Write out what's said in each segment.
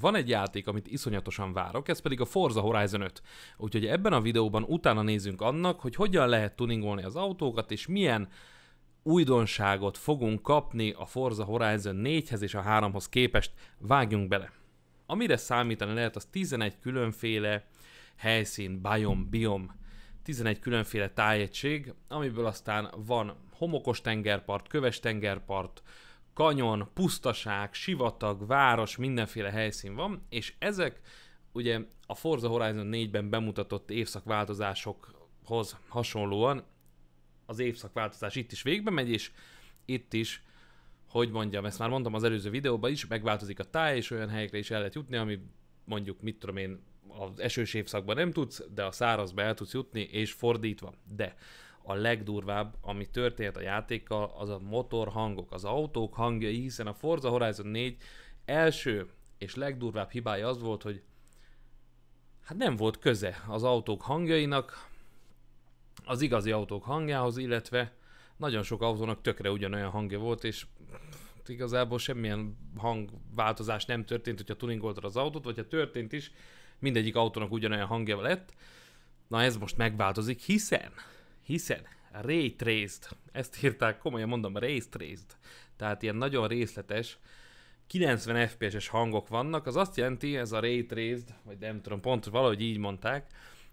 van egy játék, amit iszonyatosan várok, ez pedig a Forza Horizon 5. Úgyhogy ebben a videóban utána nézünk annak, hogy hogyan lehet tuningolni az autókat, és milyen újdonságot fogunk kapni a Forza Horizon 4-hez és a 3-hoz képest. Vágjunk bele! Amire számítani lehet, az 11 különféle helyszín, biom, biom, 11 különféle tájegység, amiből aztán van homokos tengerpart, köves tengerpart, kanyon, pusztaság, sivatag, város, mindenféle helyszín van, és ezek ugye a Forza Horizon 4-ben bemutatott évszakváltozásokhoz hasonlóan az évszakváltozás itt is végbe megy, és itt is, hogy mondjam, ezt már mondtam az előző videóban is, megváltozik a táj, és olyan helyekre is el lehet jutni, ami mondjuk, mit tudom én, az esős évszakban nem tudsz, de a szárazba el tudsz jutni, és fordítva. De a legdurvább, ami történt a játékkal, az a motorhangok, az autók hangjai, hiszen a Forza Horizon 4 első és legdurvább hibája az volt, hogy hát nem volt köze az autók hangjainak az igazi autók hangjához, illetve nagyon sok autónak tökre ugyanolyan hangja volt, és igazából semmilyen hangváltozás nem történt, hogyha tuningoltad az autót, vagy ha történt is, mindegyik autónak ugyanolyan hangja lett. Na ez most megváltozik, hiszen hiszen Ray Traced, ezt írták, komolyan mondom, Ray Traced, tehát ilyen nagyon részletes, 90 FPS-es hangok vannak, az azt jelenti, ez a Ray Traced, vagy nem tudom, pont valahogy így mondták,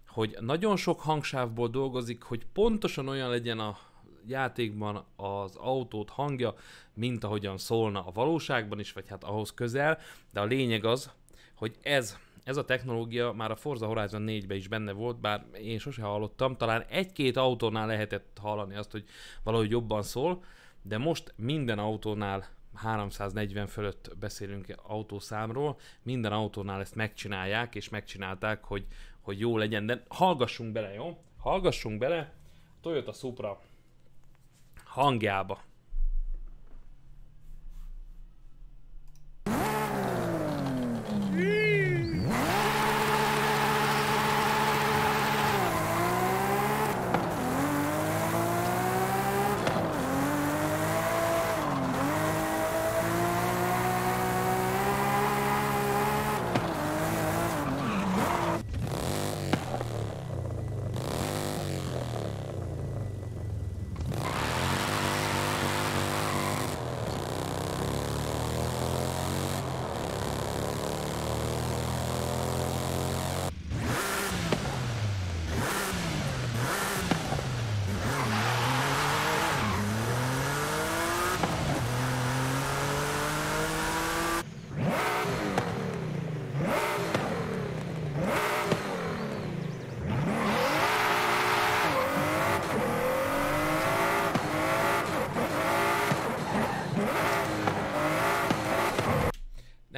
hogy nagyon sok hangsávból dolgozik, hogy pontosan olyan legyen a játékban az autót hangja, mint ahogyan szólna a valóságban is, vagy hát ahhoz közel, de a lényeg az, hogy ez ez a technológia már a Forza Horizon 4-ben is benne volt, bár én sose hallottam, talán egy-két autónál lehetett hallani azt, hogy valahogy jobban szól, de most minden autónál 340 fölött beszélünk autószámról, minden autónál ezt megcsinálják, és megcsinálták, hogy, hogy jó legyen, de hallgassunk bele, jó? Hallgassunk bele Toyota Supra hangjába.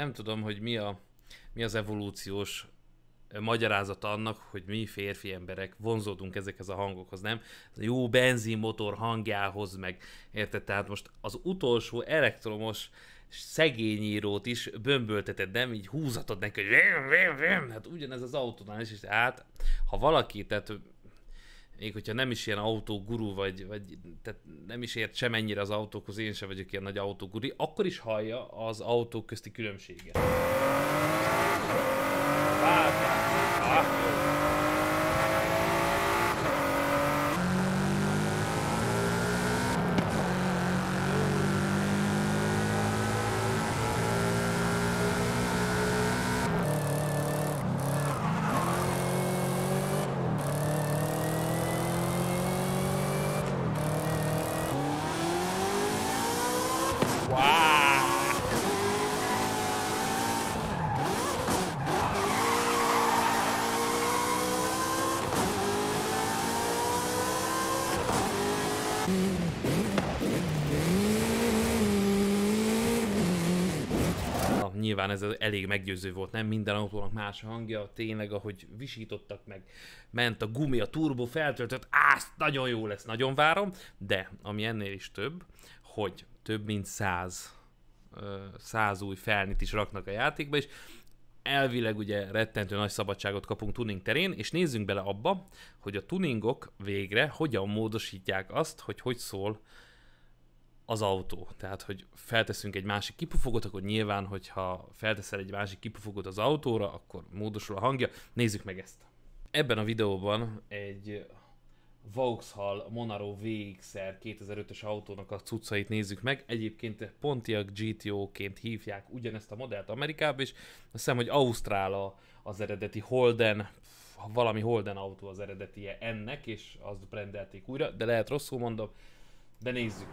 Nem tudom, hogy mi, a, mi az evolúciós magyarázata annak, hogy mi férfi emberek vonzódunk ezekhez a hangokhoz, nem? Ez a jó benzinmotor hangjához, meg érted? Tehát most az utolsó elektromos szegényírót is bömbölteted, nem? Így húzatod neki, hogy vim, vim, vim. hát ugyanez az autónál is, és hát ha valaki, tehát még hogyha nem is ilyen autóguru, vagy, vagy tehát nem is ért sem ennyire az autókhoz, én sem vagyok ilyen nagy autóguri, akkor is hallja az autók közti különbséget. Nyilván ez elég meggyőző volt, nem? Minden autónak más a hangja, tényleg ahogy visítottak meg, ment a gumi, a turbo feltöltött, ász, nagyon jó lesz, nagyon várom, de ami ennél is több, hogy több mint száz, száz új felnit is raknak a játékba, és elvileg ugye rettentő nagy szabadságot kapunk tuning terén, és nézzünk bele abba, hogy a tuningok végre hogyan módosítják azt, hogy hogy szól az autó. Tehát, hogy felteszünk egy másik kipufogot, akkor nyilván, hogyha felteszel egy másik kipufogot az autóra, akkor módosul a hangja. Nézzük meg ezt. Ebben a videóban egy Vauxhall Monaro VXR 2005-ös autónak a cuccait nézzük meg. Egyébként Pontiac GTO-ként hívják ugyanezt a modellt Amerikában, és azt hiszem, hogy Ausztrál az eredeti Holden, valami Holden autó az eredetie ennek, és azt brendelték újra, de lehet rosszul mondom, de nézzük.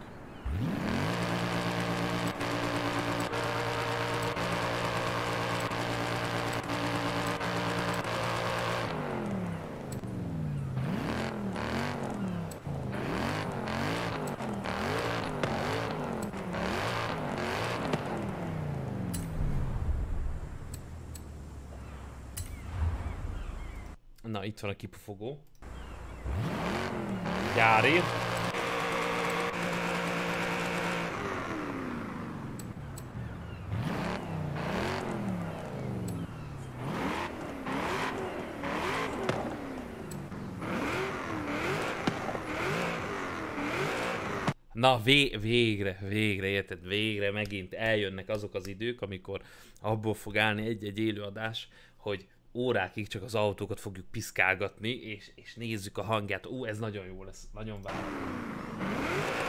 Na, itt van a kipufogó. Gyári. Na, vé- végre, végre, érted, végre megint eljönnek azok az idők, amikor abból fog állni egy-egy élőadás, hogy órákig csak az autókat fogjuk piszkálgatni, és, és nézzük a hangját. Ú, ez nagyon jó lesz, nagyon várom.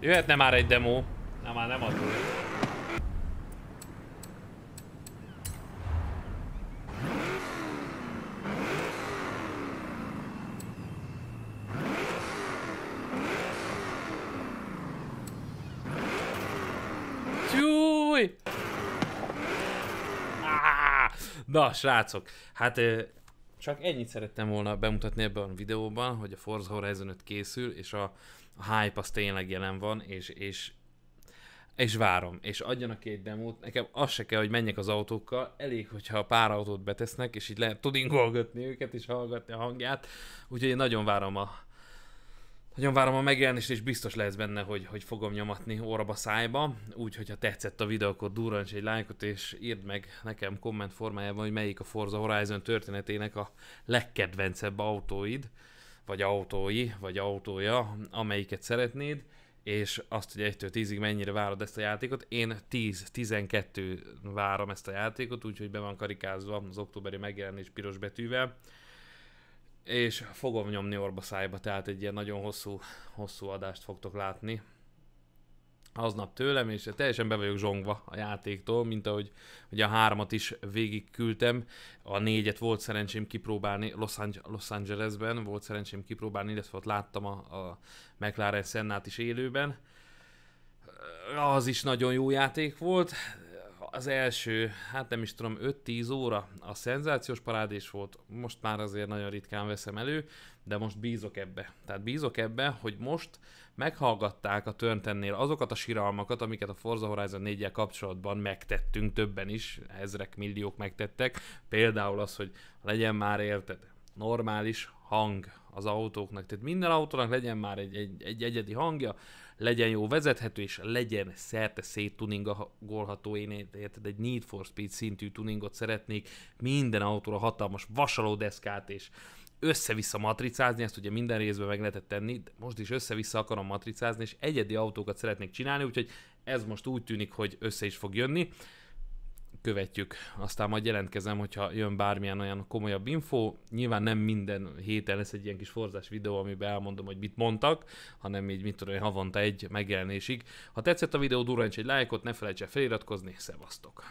Jöhetne már egy demo. Na már nem. Tyúj! Na, srácok, hát csak ennyit szerettem volna bemutatni ebben a videóban, hogy a Forza Horizon 5 készül, és a a hype az tényleg jelen van, és, és, és várom, és adjanak egy demót, nekem az se kell, hogy menjek az autókkal, elég, hogyha pár autót betesznek, és így lehet tudingolgatni őket, és hallgatni a hangját, úgyhogy én nagyon várom a, nagyon várom a megjelenést, és biztos lesz benne, hogy, hogy fogom nyomatni órába szájba. Úgyhogy ha tetszett a videó, akkor durrancs egy lájkot, és írd meg nekem komment formájában, hogy melyik a Forza Horizon történetének a legkedvencebb autóid vagy autói, vagy autója, amelyiket szeretnéd, és azt, hogy 1-től 10-ig mennyire várod ezt a játékot. Én 10-12 várom ezt a játékot, úgyhogy be van karikázva az októberi megjelenés piros betűvel. És fogom nyomni orba szájba, tehát egy ilyen nagyon hosszú, hosszú adást fogtok látni. Aznap tőlem, és teljesen be vagyok zsongva a játéktól, mint ahogy ugye a hármat is végig küldtem, a négyet volt szerencsém kipróbálni Los, Ange- Los Angelesben, volt szerencsém kipróbálni, illetve ott láttam a, a McLaren Sennát is élőben. Az is nagyon jó játék volt, az első, hát nem is tudom, 5-10 óra a szenzációs parádés volt, most már azért nagyon ritkán veszem elő, de most bízok ebbe. Tehát bízok ebbe, hogy most meghallgatták a Turntennél azokat a siralmakat, amiket a Forza Horizon 4 kapcsolatban megtettünk, többen is, ezrek, milliók megtettek. Például az, hogy legyen már érted, normális hang az autóknak, tehát minden autónak legyen már egy, egy, egy egyedi hangja, legyen jó vezethető, és legyen szerte széttuningolható. Én érted, egy Need for Speed szintű tuningot szeretnék, minden autóra hatalmas vasalódeszkát, és össze-vissza matricázni, ezt ugye minden részben meg lehetett tenni, de most is össze-vissza akarom matricázni, és egyedi autókat szeretnék csinálni, úgyhogy ez most úgy tűnik, hogy össze is fog jönni. Követjük, aztán majd jelentkezem, hogyha jön bármilyen olyan komolyabb info. Nyilván nem minden héten lesz egy ilyen kis forzás videó, amiben elmondom, hogy mit mondtak, hanem így mit tudom, havonta egy megjelenésig. Ha tetszett a videó, durrancs egy lájkot, ne felejts el feliratkozni, szevasztok!